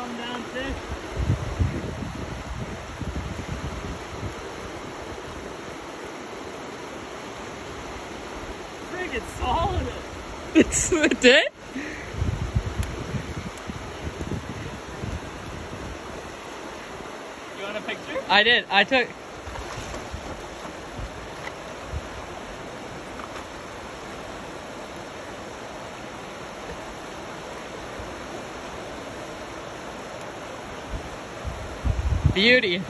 Calm down, sis. Frig, it's solid. It's it did? You want a picture? I did. I took. Beauty.